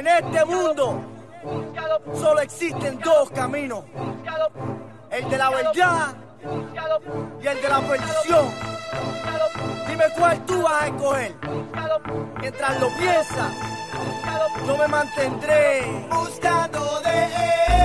En este mundo solo existen dos caminos. El de la verdad y el de la perdición. Dime cuál tú vas a escoger. Mientras lo piensas, yo me mantendré buscando de él.